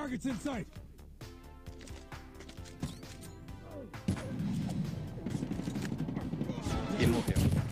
Target's in sight. E morreu.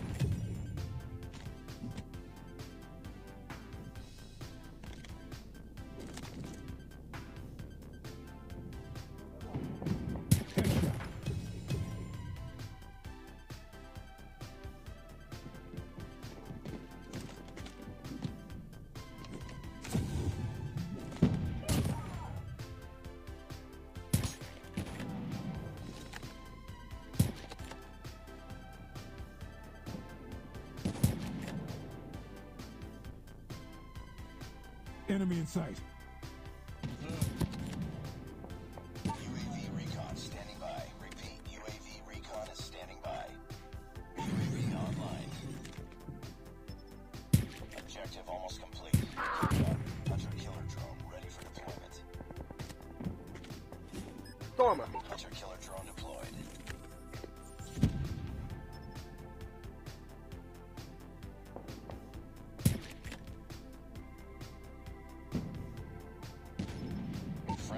Enemy in sight. UAV recon standing by. Repeat, UAV recon is standing by. UAV online. Objective almost complete. Keep it. Hunter killer drone ready for deployment. Toma.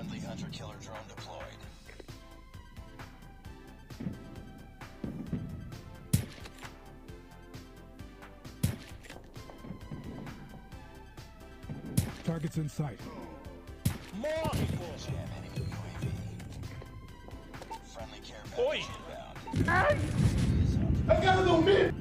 Friendly hunter killer drone deployed. Target's in sight. Jam enemy UAV. Friendly care Oi. package inbound. Our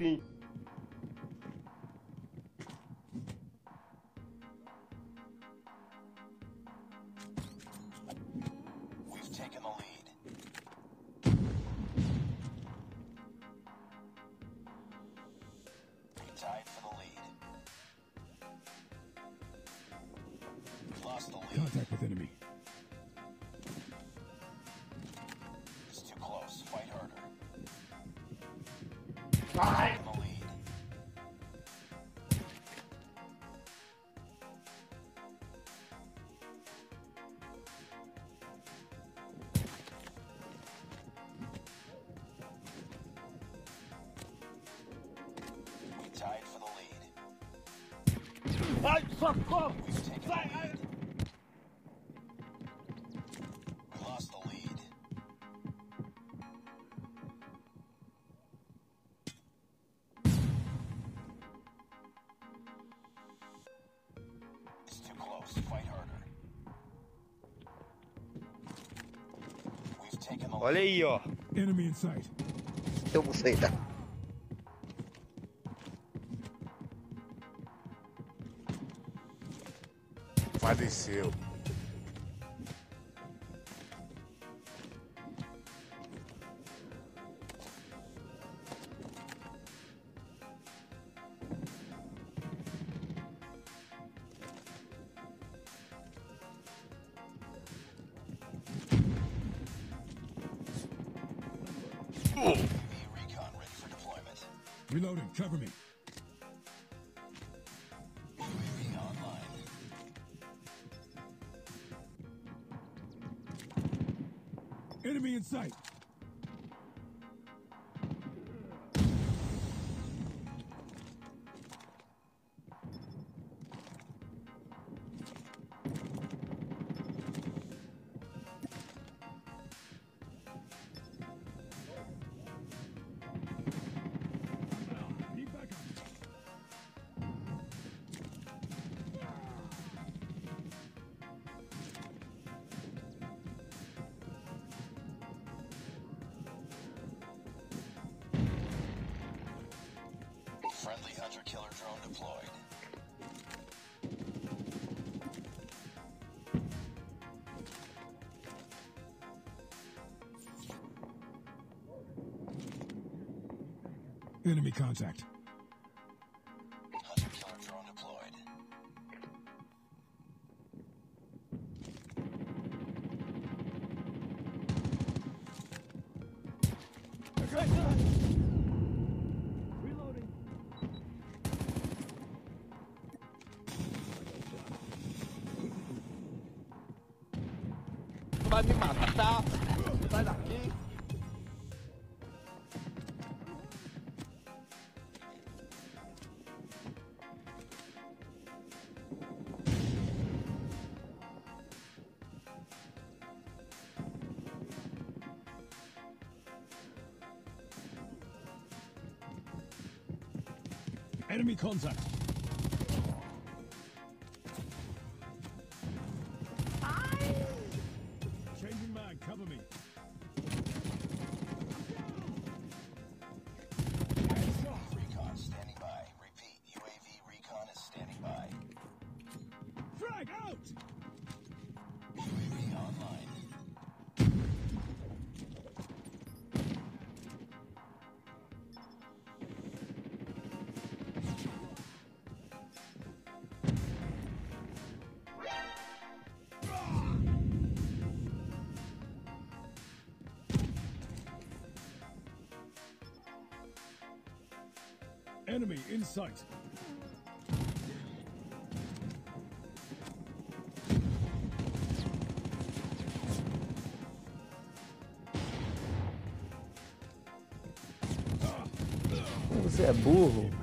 lead. Contact with enemy. Ai, socorro! Sai, ai! Olha aí, ó. Inimigo em sight. Eu vou sair, daqui. Faleceu. UAV recon ready for deployment. Reloading. Cover me. Enemy in sight. Enemy contact. Drone deployed. Vai me matar? Sai daqui! Enemy contact. Enemy in sight. Você é burro.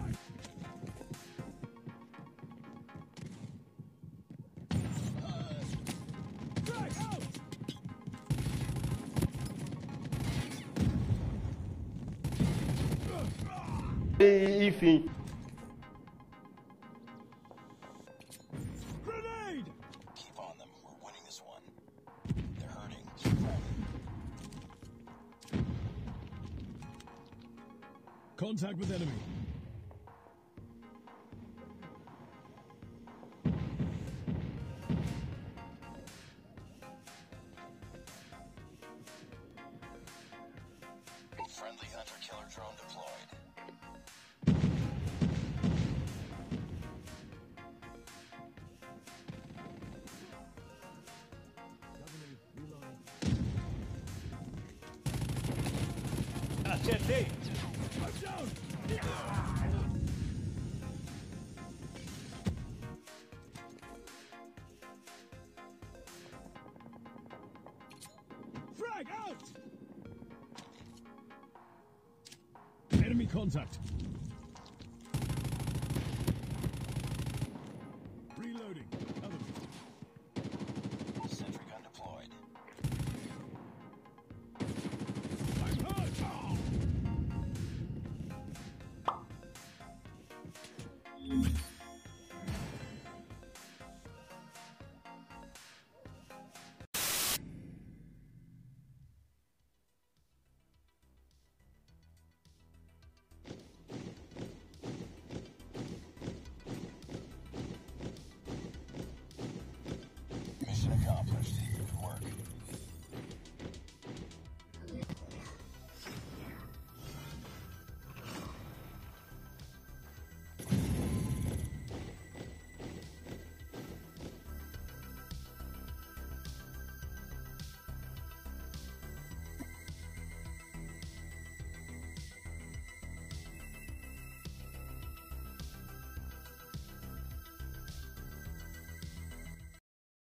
Keep fighting. Contact with enemy. Acertei. I'm down! Frag out! Enemy contact. Reloading.